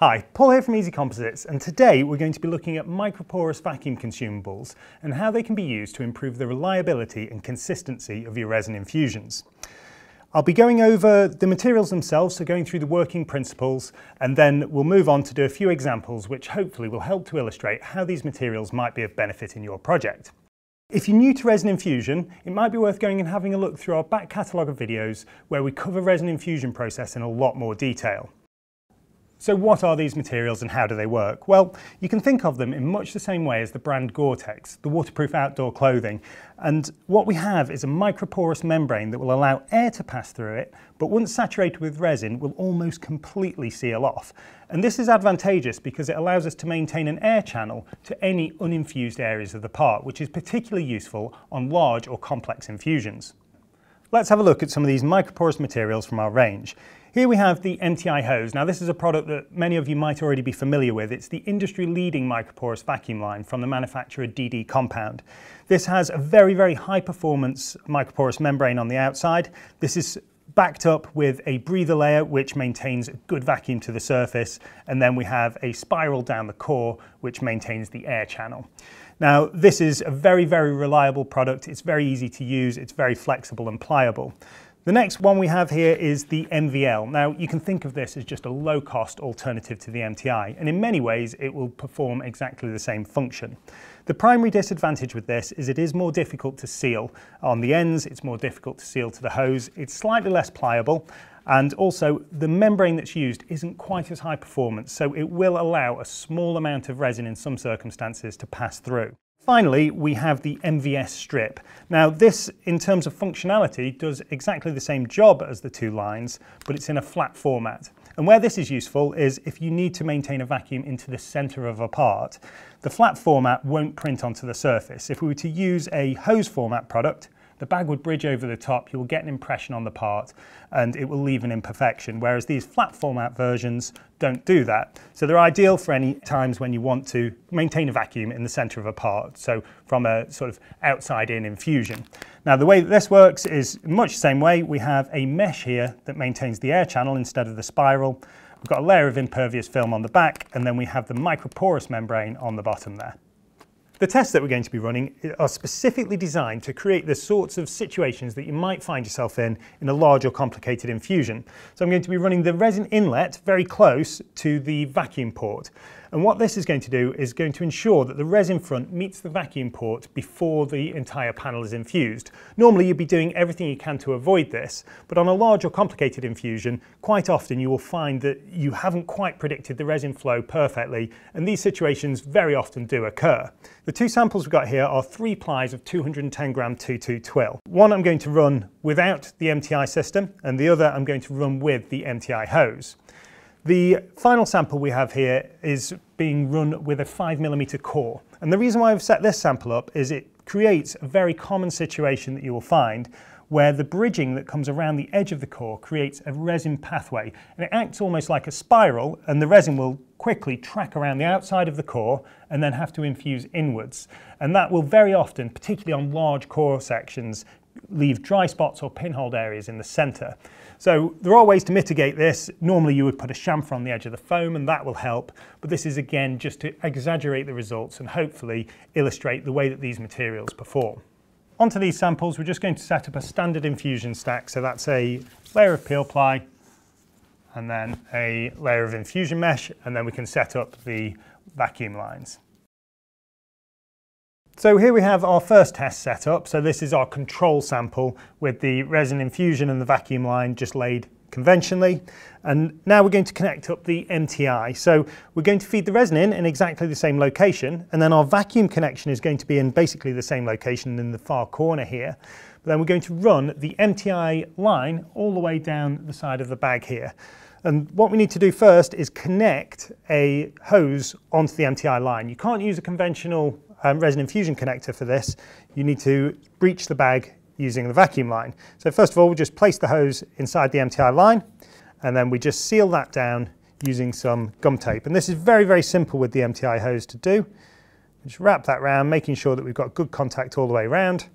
Hi, Paul here from Easy Composites and today we're going to be looking at microporous vacuum consumables and how they can be used to improve the reliability and consistency of your resin infusions. I'll be going over the materials themselves, so going through the working principles, and then we'll move on to do a few examples which hopefully will help to illustrate how these materials might be of benefit in your project. If you're new to resin infusion, it might be worth going and having a look through our back catalogue of videos where we cover resin infusion process in a lot more detail. So what are these materials and how do they work? Well, you can think of them in much the same way as the brand Gore-Tex, the waterproof outdoor clothing. And what we have is a microporous membrane that will allow air to pass through it, but once saturated with resin will almost completely seal off. And this is advantageous because it allows us to maintain an air channel to any uninfused areas of the part, which is particularly useful on large or complex infusions. Let's have a look at some of these microporous materials from our range. Here we have the MTI hose. Now this is a product that many of you might already be familiar with. It's the industry leading microporous vacuum line from the manufacturer DD Compound. This has a very, very high performance microporous membrane on the outside. This is backed up with a breather layer which maintains a good vacuum to the surface and then we have a spiral down the core which maintains the air channel. Now this is a very very reliable product, it's very easy to use, it's very flexible and pliable. The next one we have here is the MVL. Now you can think of this as just a low cost alternative to the MTI and in many ways it will perform exactly the same function. The primary disadvantage with this is it is more difficult to seal on the ends, it's more difficult to seal to the hose, it's slightly less pliable and also the membrane that's used isn't quite as high performance so it will allow a small amount of resin in some circumstances to pass through. Finally, we have the MVS strip. Now this, in terms of functionality, does exactly the same job as the two lines, but it's in a flat format. And where this is useful is if you need to maintain a vacuum into the center of a part, the flat format won't print onto the surface. If we were to use a hose format product, the bag would bridge over the top, you'll get an impression on the part and it will leave an imperfection, whereas these flat format versions don't do that. So they're ideal for any times when you want to maintain a vacuum in the center of a part, so from a sort of outside in infusion. Now the way that this works is much the same way. We have a mesh here that maintains the air channel instead of the spiral. We've got a layer of impervious film on the back and then we have the microporous membrane on the bottom there. The tests that we're going to be running are specifically designed to create the sorts of situations that you might find yourself in in a large or complicated infusion. So I'm going to be running the resin inlet very close to the vacuum port. And what this is going to do is going to ensure that the resin front meets the vacuum port before the entire panel is infused. Normally you'd be doing everything you can to avoid this, but on a large or complicated infusion, quite often you will find that you haven't quite predicted the resin flow perfectly, and these situations very often do occur. The two samples we've got here are three plies of 210 gram 2-2 twill. One I'm going to run without the MTI system, and the other I'm going to run with the MTI hose. The final sample we have here is being run with a 5mm core. And the reason why I've set this sample up is it creates a very common situation that you will find where the bridging that comes around the edge of the core creates a resin pathway. And it acts almost like a spiral and the resin will quickly track around the outside of the core and then have to infuse inwards. And that will very often, particularly on large core sections, leave dry spots or pinholed areas in the center. So there are ways to mitigate this. Normally you would put a chamfer on the edge of the foam and that will help, but this is again just to exaggerate the results and hopefully illustrate the way that these materials perform. Onto these samples, we're just going to set up a standard infusion stack. So that's a layer of peel ply and then a layer of infusion mesh, and then we can set up the vacuum lines. So here we have our first test set up. So this is our control sample with the resin infusion and the vacuum line just laid conventionally. And now we're going to connect up the MTI. So we're going to feed the resin in in exactly the same location. And then our vacuum connection is going to be in basically the same location in the far corner here. But then we're going to run the MTI line all the way down the side of the bag here. And what we need to do first is connect a hose onto the MTI line. You can't use a conventional um, resin infusion connector for this, you need to breach the bag using the vacuum line. So first of all, we just place the hose inside the MTI line, and then we just seal that down using some gum tape. And this is very, very simple with the MTI hose to do. Just wrap that around, making sure that we've got good contact all the way around.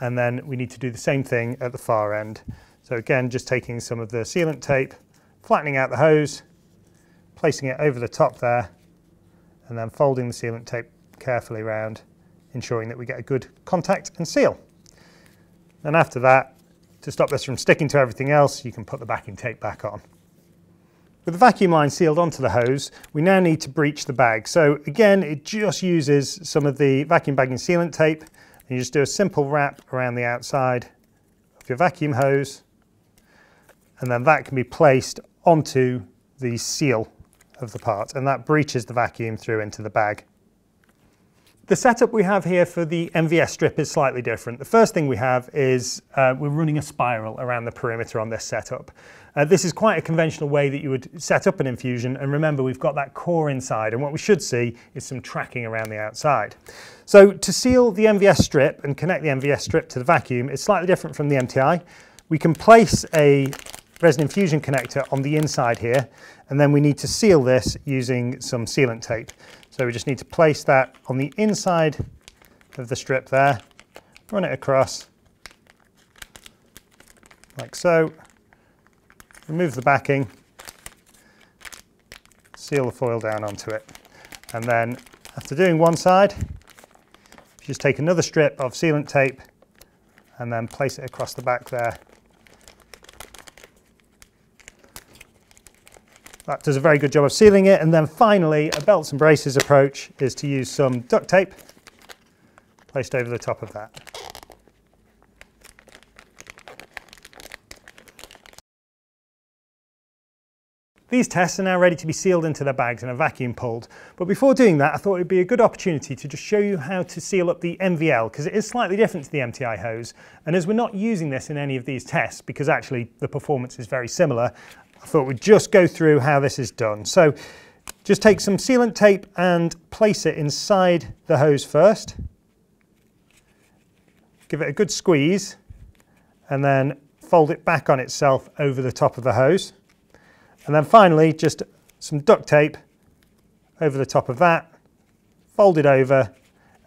And then we need to do the same thing at the far end. So again, just taking some of the sealant tape, flattening out the hose, placing it over the top there and then folding the sealant tape carefully around, ensuring that we get a good contact and seal. And after that, to stop this from sticking to everything else, you can put the backing tape back on. With the vacuum line sealed onto the hose, we now need to breach the bag. So again, it just uses some of the vacuum bagging sealant tape. And you just do a simple wrap around the outside of your vacuum hose. And then that can be placed onto the seal of the part. And that breaches the vacuum through into the bag. The setup we have here for the MVS strip is slightly different. The first thing we have is uh, we're running a spiral around the perimeter on this setup. Uh, this is quite a conventional way that you would set up an infusion and remember we've got that core inside and what we should see is some tracking around the outside. So to seal the MVS strip and connect the MVS strip to the vacuum it's slightly different from the MTI. We can place a resin infusion connector on the inside here and then we need to seal this using some sealant tape. So we just need to place that on the inside of the strip there, run it across like so, remove the backing, seal the foil down onto it. And then after doing one side, just take another strip of sealant tape and then place it across the back there That does a very good job of sealing it. And then finally, a belts and braces approach is to use some duct tape placed over the top of that. These tests are now ready to be sealed into their bags and are vacuum pulled. But before doing that, I thought it would be a good opportunity to just show you how to seal up the MVL, because it is slightly different to the MTI hose. And as we're not using this in any of these tests, because actually the performance is very similar, I thought we'd just go through how this is done. So just take some sealant tape and place it inside the hose first. Give it a good squeeze and then fold it back on itself over the top of the hose. And then finally, just some duct tape over the top of that, fold it over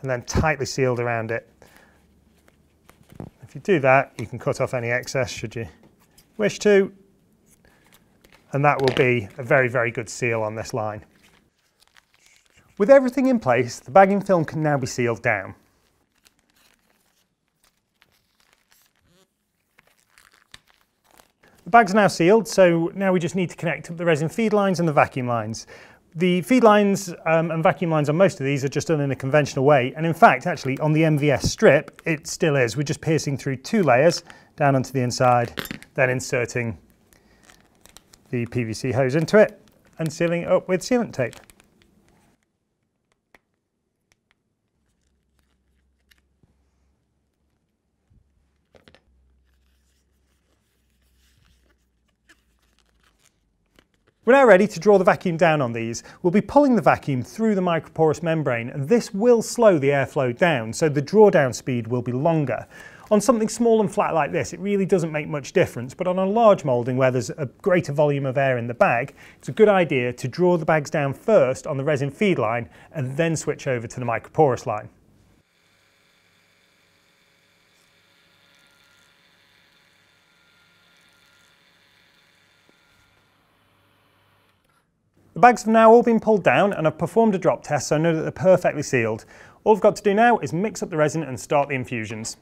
and then tightly sealed around it. If you do that, you can cut off any excess should you wish to and that will be a very, very good seal on this line. With everything in place, the bagging film can now be sealed down. The bag's now sealed, so now we just need to connect up the resin feed lines and the vacuum lines. The feed lines um, and vacuum lines on most of these are just done in a conventional way, and in fact, actually, on the MVS strip, it still is. We're just piercing through two layers down onto the inside, then inserting the PVC hose into it and sealing it up with sealant tape. We're now ready to draw the vacuum down on these. We'll be pulling the vacuum through the microporous membrane and this will slow the airflow down so the drawdown speed will be longer. On something small and flat like this, it really doesn't make much difference, but on a large moulding where there's a greater volume of air in the bag, it's a good idea to draw the bags down first on the resin feed line and then switch over to the microporous line. The bags have now all been pulled down and I've performed a drop test so I know that they're perfectly sealed. All I've got to do now is mix up the resin and start the infusions.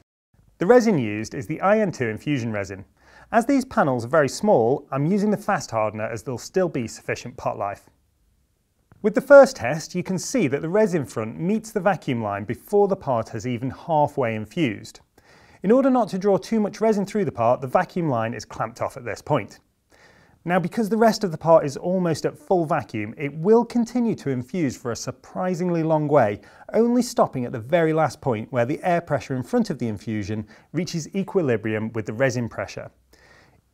The resin used is the IN2 infusion resin. As these panels are very small, I'm using the fast hardener as there'll still be sufficient pot life. With the first test, you can see that the resin front meets the vacuum line before the part has even halfway infused. In order not to draw too much resin through the part, the vacuum line is clamped off at this point. Now because the rest of the part is almost at full vacuum, it will continue to infuse for a surprisingly long way, only stopping at the very last point where the air pressure in front of the infusion reaches equilibrium with the resin pressure.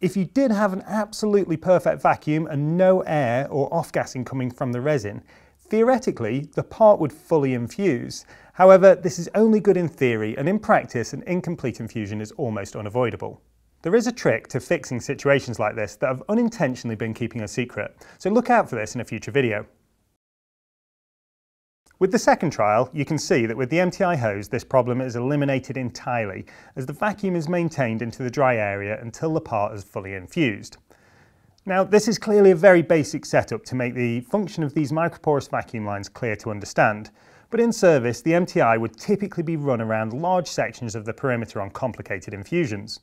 If you did have an absolutely perfect vacuum and no air or off-gassing coming from the resin, theoretically the part would fully infuse. However, this is only good in theory and in practice an incomplete infusion is almost unavoidable. There is a trick to fixing situations like this that have unintentionally been keeping a secret, so look out for this in a future video. With the second trial, you can see that with the MTI hose this problem is eliminated entirely, as the vacuum is maintained into the dry area until the part is fully infused. Now, this is clearly a very basic setup to make the function of these microporous vacuum lines clear to understand. But in service, the MTI would typically be run around large sections of the perimeter on complicated infusions.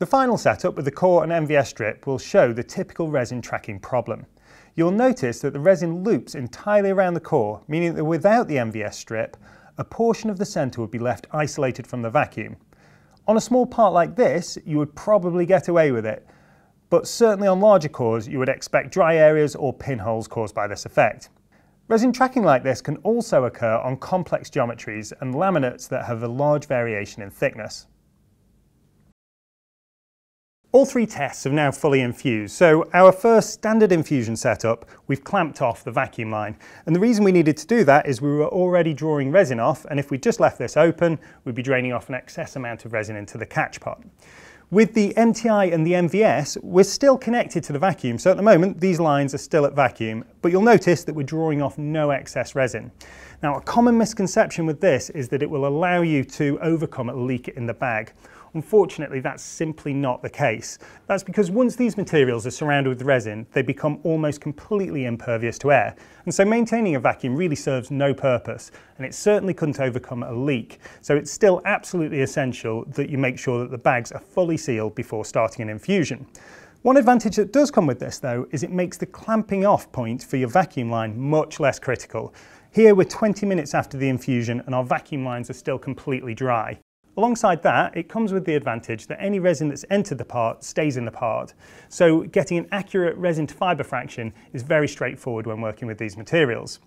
The final setup with the core and MVS strip will show the typical resin tracking problem. You'll notice that the resin loops entirely around the core, meaning that without the MVS strip, a portion of the centre would be left isolated from the vacuum. On a small part like this, you would probably get away with it, but certainly on larger cores, you would expect dry areas or pinholes caused by this effect. Resin tracking like this can also occur on complex geometries and laminates that have a large variation in thickness. All three tests have now fully infused, so our first standard infusion setup, we've clamped off the vacuum line. And the reason we needed to do that is we were already drawing resin off, and if we just left this open, we'd be draining off an excess amount of resin into the catch pot. With the MTI and the MVS, we're still connected to the vacuum, so at the moment these lines are still at vacuum, but you'll notice that we're drawing off no excess resin. Now a common misconception with this is that it will allow you to overcome a leak in the bag. Unfortunately, that's simply not the case. That's because once these materials are surrounded with resin, they become almost completely impervious to air. And so maintaining a vacuum really serves no purpose, and it certainly couldn't overcome a leak. So it's still absolutely essential that you make sure that the bags are fully sealed before starting an infusion. One advantage that does come with this though is it makes the clamping off point for your vacuum line much less critical. Here we're 20 minutes after the infusion and our vacuum lines are still completely dry. Alongside that, it comes with the advantage that any resin that's entered the part stays in the part. So getting an accurate resin to fibre fraction is very straightforward when working with these materials.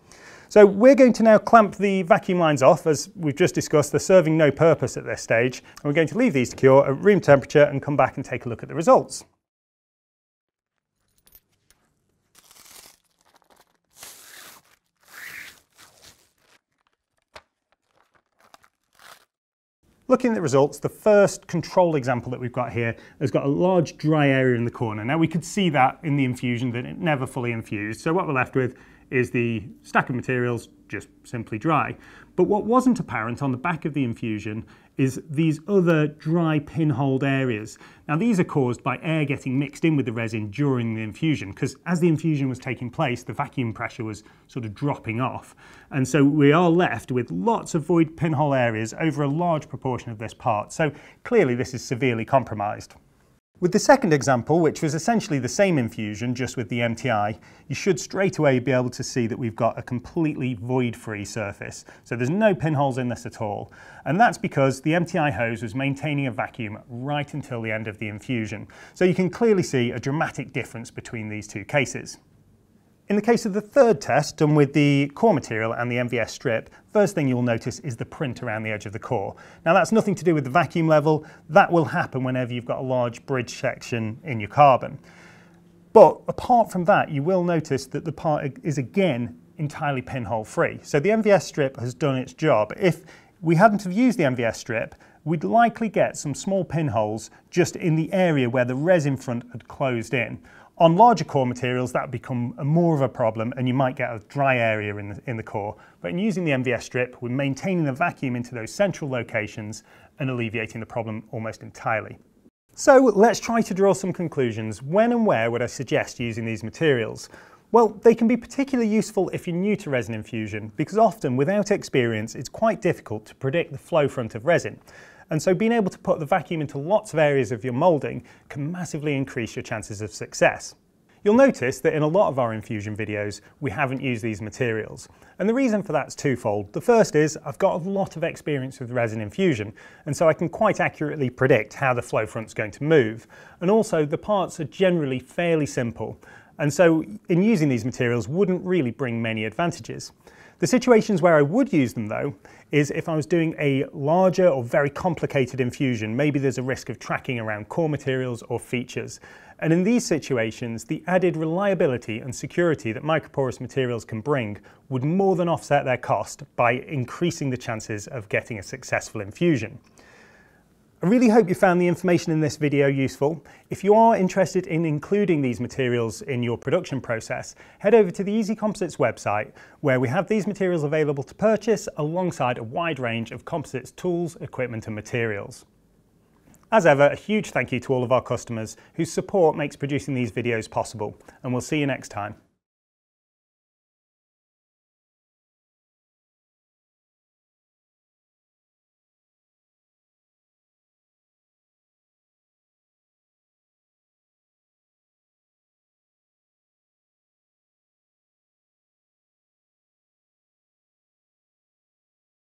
So we're going to now clamp the vacuum lines off, as we've just discussed, they're serving no purpose at this stage. And we're going to leave these to cure at room temperature and come back and take a look at the results. Looking at the results, the first control example that we've got here has got a large dry area in the corner. Now we could see that in the infusion that it never fully infused. So what we're left with is the stack of materials just simply dry. But what wasn't apparent on the back of the infusion is these other dry pinholed areas. Now these are caused by air getting mixed in with the resin during the infusion because as the infusion was taking place the vacuum pressure was sort of dropping off and so we are left with lots of void pinhole areas over a large proportion of this part so clearly this is severely compromised. With the second example, which was essentially the same infusion, just with the MTI, you should straight away be able to see that we've got a completely void-free surface. So there's no pinholes in this at all. And that's because the MTI hose was maintaining a vacuum right until the end of the infusion. So you can clearly see a dramatic difference between these two cases. In the case of the third test, done with the core material and the MVS strip, first thing you'll notice is the print around the edge of the core. Now that's nothing to do with the vacuum level, that will happen whenever you've got a large bridge section in your carbon. But apart from that, you will notice that the part is again entirely pinhole free. So the MVS strip has done its job. If we hadn't have used the MVS strip, we'd likely get some small pinholes just in the area where the resin front had closed in. On larger core materials, that become more of a problem and you might get a dry area in the, in the core. But in using the MVS strip, we're maintaining the vacuum into those central locations and alleviating the problem almost entirely. So let's try to draw some conclusions. When and where would I suggest using these materials? Well, they can be particularly useful if you're new to resin infusion because often without experience it's quite difficult to predict the flow front of resin. And so being able to put the vacuum into lots of areas of your moulding can massively increase your chances of success. You'll notice that in a lot of our infusion videos, we haven't used these materials. And the reason for that's twofold. The first is I've got a lot of experience with resin infusion, and so I can quite accurately predict how the flow front's going to move. And also the parts are generally fairly simple. And so in using these materials wouldn't really bring many advantages. The situations where I would use them though, is if I was doing a larger or very complicated infusion, maybe there's a risk of tracking around core materials or features. And in these situations, the added reliability and security that microporous materials can bring would more than offset their cost by increasing the chances of getting a successful infusion. I really hope you found the information in this video useful. If you are interested in including these materials in your production process, head over to the Easy Composites website where we have these materials available to purchase alongside a wide range of composites tools, equipment and materials. As ever, a huge thank you to all of our customers whose support makes producing these videos possible, and we'll see you next time.